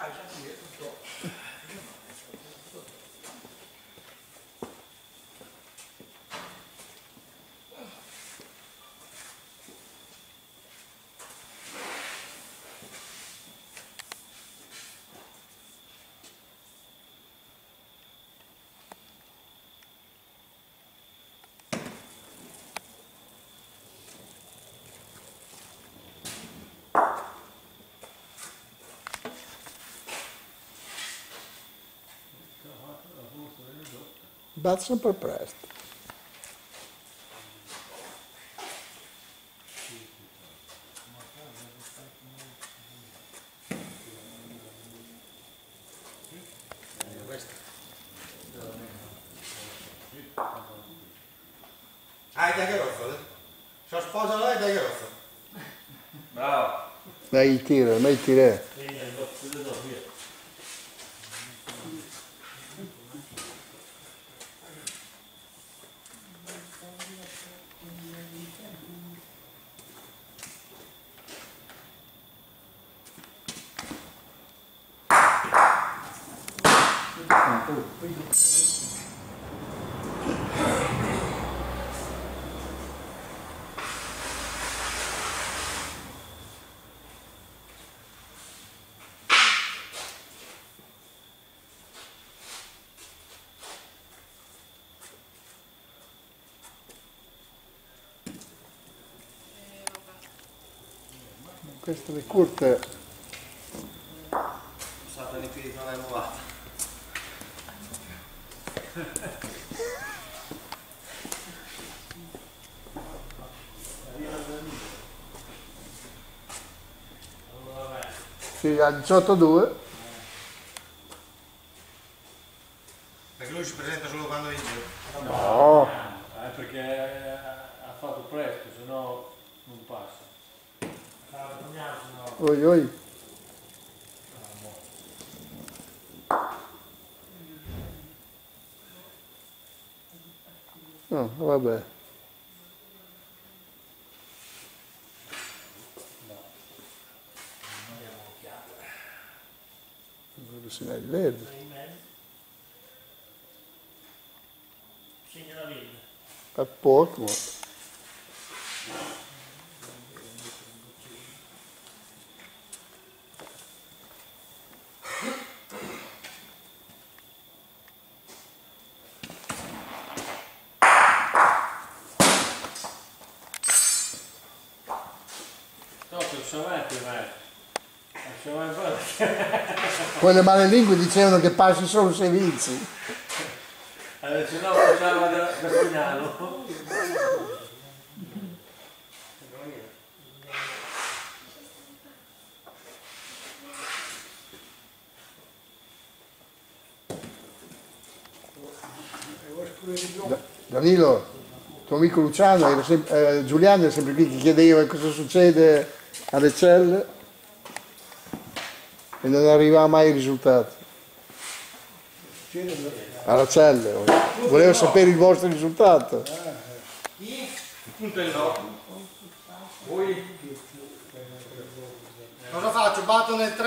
I can hear the dog. Bat sempre presto. Ah, dai che rosso, Sono sposa lei, dai che rosso. Bravo. Dai il tiro, dai il tiro. Queste le curte Saltano i piedi con la nuovata. Sì, a 18-2. Perché lui si presenta solo quando vince. No, Eh, perché ha fatto presto, se no non passa. oi oi. Não, vabbè. Signora Verde. Signora Verde. é tá poco. Quelle malelingue dicevano che passi solo se vinci. Eh, se no facciamo da, da pugnalo. Danilo, tuo amico Luciano, era eh, Giuliano è sempre qui che chiedeva cosa succede alle celle e non arrivava mai ai risultati. Alla celle, voleva sapere il vostro risultato. Punto il no. Voi Cosa faccio? Batto nel 3?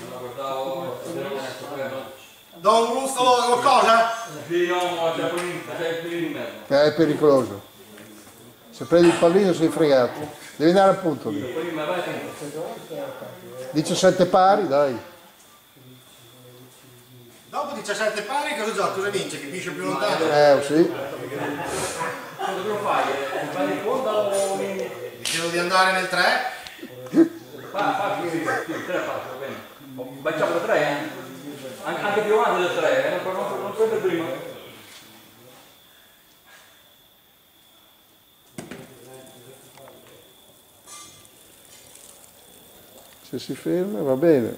non la guardavo. Do un russo o qualcosa? Sì, no, c'è il in mezzo. Eh, È pericoloso. Se prendi il pallino sei fregato. Devi andare a punto lì. Prima vai 17 pari, dai. Dopo 17 pari cosa gioca? Cosa vince? Che finisce più lontano? Eh, sì. Cosa devo fare? Fai di conta o mi... Dicevo di andare nel 3? Fa, fa, sì, sì, sì, tre fa, va bene. Facciamo tre, eh? Anche, più avanti del tre, eh? non, sempre prima. Se si ferma va bene.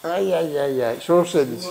Ai ai ai ai, sono 16.